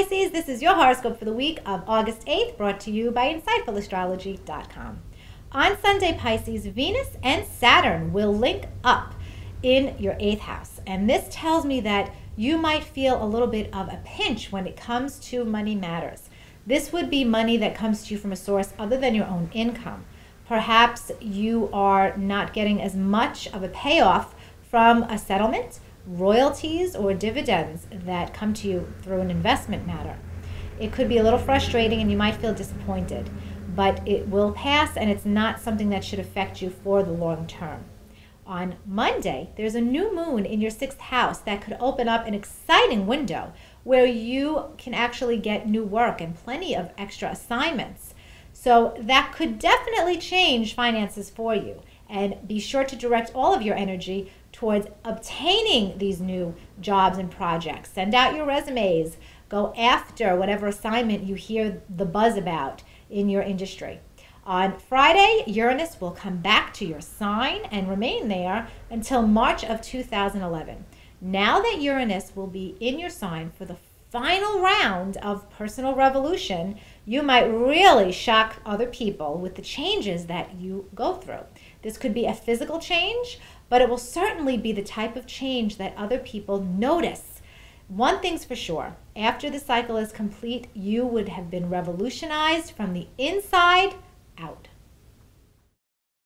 Pisces, this is your horoscope for the week of August 8th, brought to you by InsightfulAstrology.com. On Sunday, Pisces, Venus and Saturn will link up in your eighth house. And this tells me that you might feel a little bit of a pinch when it comes to money matters. This would be money that comes to you from a source other than your own income. Perhaps you are not getting as much of a payoff from a settlement royalties or dividends that come to you through an investment matter. It could be a little frustrating and you might feel disappointed, but it will pass and it's not something that should affect you for the long term. On Monday, there's a new moon in your sixth house that could open up an exciting window where you can actually get new work and plenty of extra assignments. So that could definitely change finances for you. And be sure to direct all of your energy towards obtaining these new jobs and projects. Send out your resumes. Go after whatever assignment you hear the buzz about in your industry. On Friday, Uranus will come back to your sign and remain there until March of 2011. Now that Uranus will be in your sign for the final round of personal revolution, you might really shock other people with the changes that you go through. This could be a physical change, but it will certainly be the type of change that other people notice. One thing's for sure after the cycle is complete, you would have been revolutionized from the inside out.